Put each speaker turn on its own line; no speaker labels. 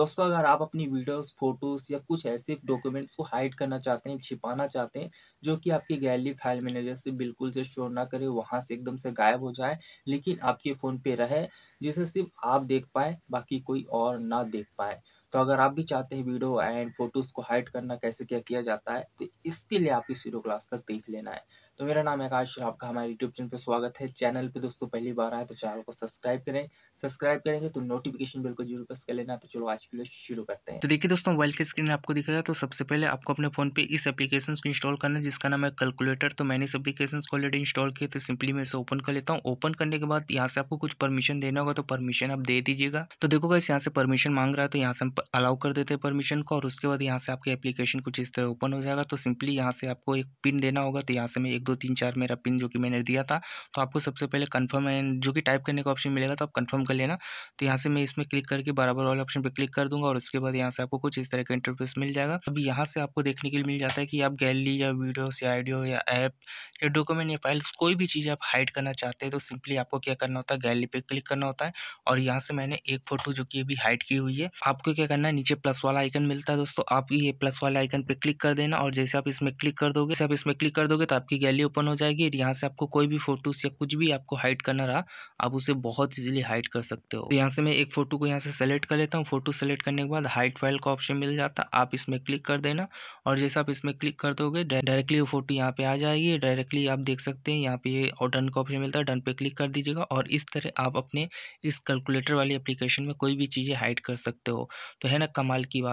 दोस्तों अगर आप अपनी वीडियोस, फ़ोटोज़ या कुछ ऐसे डॉक्यूमेंट्स को हाइड करना चाहते हैं, छिपाना चाहते हैं, जो कि आपकी गैलरी फ़ाइल मैनेजर से बिल्कुल से शोर ना करे, वहाँ से एकदम से गायब हो जाए, लेकिन आपके फ़ोन पे रहे, जिसे सिर्फ़ आप देख पाए बाकी कोई और ना देख पाए। तो अगर आप भी चाहते हैं वीडियो एंड फ़ोटोज़ को हाइड करना कैसे क्या किया जाता है, तो इसके लिए आप इस वीडियो को लास्ट तक देख लेना है। तो मेरा नाम है आकाश आपका हमारे यूट्यूब चैनल पर स्वागत है। चैनल पे दोस्तों पहली बार आए तो चैनल को सब्सक्राइब करें। सब्सक्राइब करेंगे तो नोटिफिकेशन बेल को ज़रूर प्रेस कर लेना। तो चलो आज की वीडियो शुरू करते हैं।
तो देखिए दोस्तों मोबाइल की स्क्रीन आपको दिख रहा है तो सबसे पहले आपको अपने फ़ोन पे इस एप्लीकेशन को इंस्टॉल करना है जिसका नाम है कैलकुलेटर तो मैंने इस एप्लीकेशन को ऑलरेडी इंस्टॉल किया तो सिंपली मैं इसे ओपन कर लेता हूँ ओपन करने के बाद यहाँ से आपको कुछ परमिशन देना होगा तो परमिशन आप दे दीजिएगा तो देखो गाइस यहाँ से परमिशन मांग रहा है तो यहाँ से हम अलाउ कर देते हैं परमिशन को और उसके बाद यहाँ से आपकी एप्लीकेशन कुछ इस तरह ओपन हो जाएगा। तो सिंपली यहाँ से आपको एक पिन देना होगा। तो यहाँ से मैं एक, दो, तीन, चार मेरा पिन जो कि मैंने दिया था। तो आपको सबसे पहले कन्फर्म एंड जो कि टाइप करने का ऑप्शन मिलेगा तो आप कन्फर्म कर लेना। तो यहाँ से मैं इसमें क्लिक करके बराबर वाले ऑप्शन पर क्लिक कर दूँगा और उसके बाद यहाँ से आपको कुछ इस तरह का इंटरफेस मिल जाएगा। अभी यहाँ से आपको देखने के लिए मिल जाता है कि आप गैलरी या वीडियोस या आइडियो या ऐप या डॉक्यूमेंट या फाइल्स कोई भी चीज़ आप हाइड करना चाहते हैं तो सिंपली आपको क्या करना होता है? गैलरी पे क्लिक करना होता है। और यहाँ से मैंने एक फ़ोटो जो कि अभी हाइड की हुई है। आपको क्या करना है, नीचे प्लस वाला आइकन मिलता है दोस्तों, आप ये प्लस वाले आइकन पे क्लिक कर देना और जैसे आप इसमें क्लिक कर दोगे, जैसे आप इसमें क्लिक कर दोगे तो आपकी गैलरी ओपन हो जाएगी और यहाँ से आपको कोई भी फ़ोटोज़ या कुछ भी आपको हाइड करना रहा, आप उसे बहुत इजीली हाइड कर सकते हो। तो यहाँ से मैं एक फ़ोटो को यहाँ से सेलेक्ट कर लेता हूँ फ़ोटो सेलेक्ट करने के बाद हाइड फ़ाइल का ऑप्शन मिल जाता है आप इसमें क्लिक कर देना और जैसे आप इसमें क्लिक कर दोगे डायरेक्टली वो फ़ोटो यहाँ पे आ जाएगी डायरेक्टली आप देख सकते हैं, यहाँ पे और डन का ऑप्शन मिलता है डन पे क्लिक कर दीजिएगा और इस तरह आप अपने इस कैलकुलेटर वाली एप्लीकेशन में कोई भी चीज़ें हाइड कर सकते हो। तो है ना कमाल की बात।